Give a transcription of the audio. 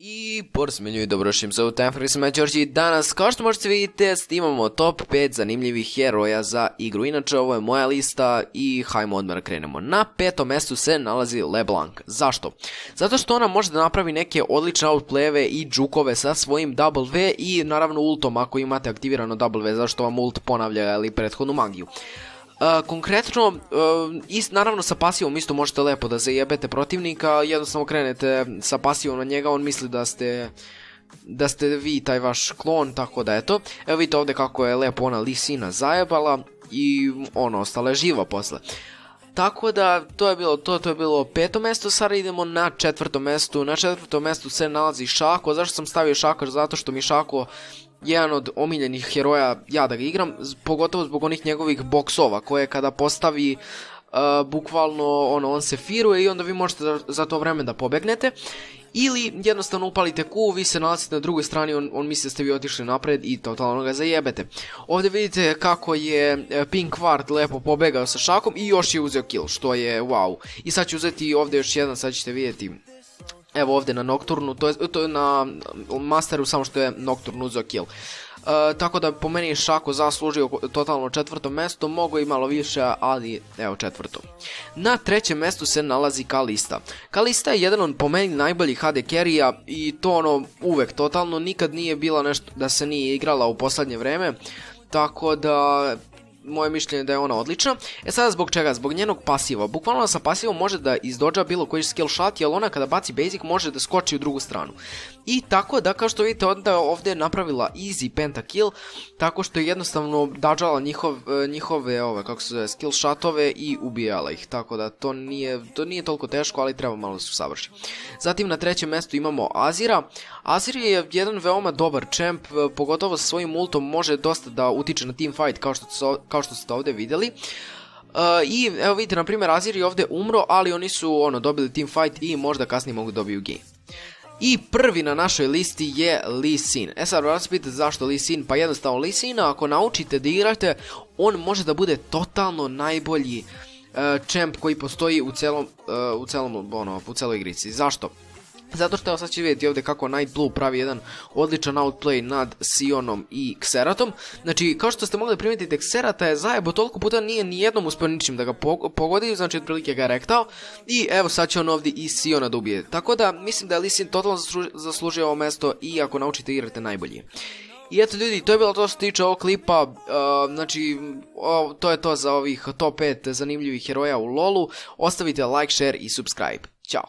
I pored ljudi, dobrošim se u Time Đorđi. Danas, kao što možete vidjeti, imamo top 5 zanimljivih heroja za igru. Inače, ovo je moja lista i hajmo odmah krenemo. Na petom mjestu se nalazi LeBlanc. Zašto? Zato što ona može da napravi neke odlične outplayeve i džukove sa svojim V i naravno ultom ako imate aktivirano V, zašto vam ult ponavlja ili prethodnu magiju konkretno, uh, naravno sa pasivom isto možete lepo da zajebete protivnika, jednostavno krenete sa pasivom na njega, on misli da ste da ste vi taj vaš klon, tako da eto. Evo vidite ovdje kako je lepo ona Lisina zajebala i ono, ostala je živa posle. Tako da, to je bilo to, to je bilo peto mjesto, sada idemo na četvrto mjesto. Na četvrtom mjestu se nalazi Šako, zašto sam stavio Šako? Zato što mi Šako jedan od omiljenih heroja ja da ga igram, pogotovo zbog onih njegovih boksova koje kada postavi uh, bukvalno ono, on se firuje i onda vi možete za, to vreme da pobegnete. Ili jednostavno upalite Q, vi se nalazite na drugoj strani, on, on misli da ste vi otišli napred i totalno ga zajebete. Ovdje vidite kako je e, Pink Ward lepo pobegao sa šakom i još je uzeo kill, što je wow. I sad ću uzeti ovdje još jedan, sad ćete vidjeti Evo ovdje na Nocturnu, to je, to je na Masteru samo što je Nocturnu uzeo kill. E, tako da po meni Šako zaslužio totalno četvrto mjesto, mogo i malo više, ali evo četvrto. Na trećem mjestu se nalazi Kalista. Kalista je jedan od po meni najboljih HD carry i to ono uvek totalno, nikad nije bila nešto da se nije igrala u posljednje vrijeme. Tako da moje mišljenje da je ona odlična. E sada zbog čega? Zbog njenog pasiva. Bukvalno sa pasivom može da izdođa bilo koji skill shot, jer ona kada baci basic može da skoči u drugu stranu. I tako da, kao što vidite, onda ovdje je napravila easy pentakill, tako što je jednostavno dađala njihov, e, njihove, ove, kako se zove, skill shotove i ubijala ih. Tako da, to nije, to nije toliko teško, ali treba malo da se. Zatim na trećem mjestu imamo Azira. Azir je jedan veoma dobar champ, e, pogotovo sa svojim ultom može dosta da utiče na team fight, kao što, kao što ste ovdje vidjeli. E, I evo vidite, na primjer, Azir je ovdje umro, ali oni su ono dobili team fight i možda kasnije mogu dobiju game. I prvi na našoj listi je Lee Sin. E sad vas zašto Lee Sin? Pa jednostavno Lee Sina ako naučite da igrate, on može da bude totalno najbolji uh, koji postoji u celom, uh, u celom, ono, u celoj igrici. Zašto? Zato što sad će vidjeti ovdje kako Night Blue pravi jedan odličan outplay nad Sionom i Xeratom. Znači, kao što ste mogli primijetiti, Xerata je zajebo toliko puta nije ni jednom uspio ničim da ga pogodi, znači otprilike ga je rektao. I evo sad će on ovdje i Siona da ubije. Tako da, mislim da je Lisin totalno zaslužio ovo mesto i ako naučite igrate najbolji. I eto ljudi, to je bilo to što se tiče ovog klipa, uh, znači to je to za ovih top 5 zanimljivih heroja u LoLu. Ostavite like, share i subscribe. Ćao!